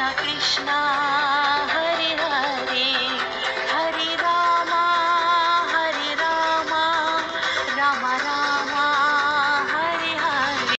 कृष्णा हरि हरि हरि राम हरि राम राम रा